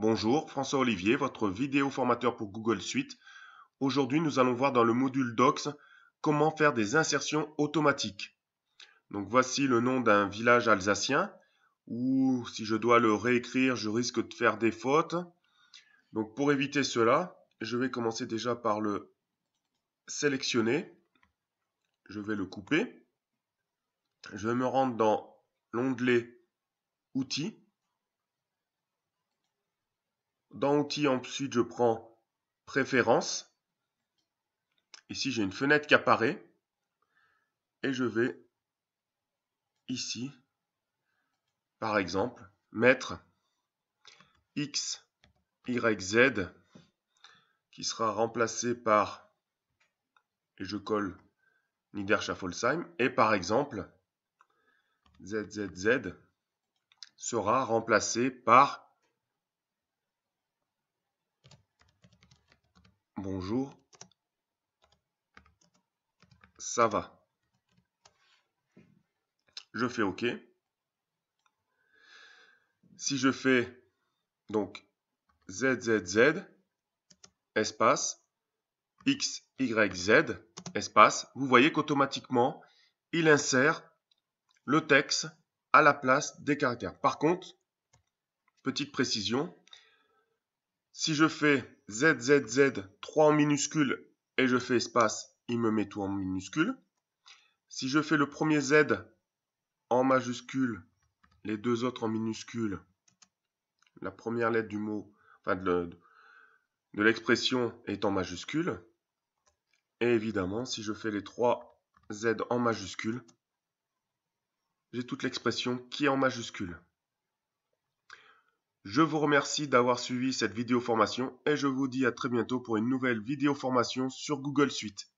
Bonjour, François Olivier, votre vidéo formateur pour Google Suite. Aujourd'hui, nous allons voir dans le module Docs comment faire des insertions automatiques. Donc voici le nom d'un village alsacien ou si je dois le réécrire, je risque de faire des fautes. Donc pour éviter cela, je vais commencer déjà par le sélectionner. Je vais le couper. Je vais me rendre dans l'onglet Outils dans Outils, ensuite, je prends Préférences. Ici, j'ai une fenêtre qui apparaît. Et je vais ici, par exemple, mettre X, Y, Z qui sera remplacé par, et je colle Niederschaffolsheim, et par exemple, ZZZ sera remplacé par Bonjour. Ça va. Je fais OK. Si je fais donc ZZZ, espace, XYZ, espace, vous voyez qu'automatiquement, il insère le texte à la place des caractères. Par contre, petite précision, si je fais ZZZ 3 en minuscule et je fais espace, il me met tout en minuscule. Si je fais le premier Z en majuscule, les deux autres en minuscule, la première lettre du mot, enfin de, l'expression est en majuscule. Et évidemment, si je fais les trois Z en majuscule, j'ai toute l'expression qui est en majuscule. Je vous remercie d'avoir suivi cette vidéo formation et je vous dis à très bientôt pour une nouvelle vidéo formation sur Google Suite.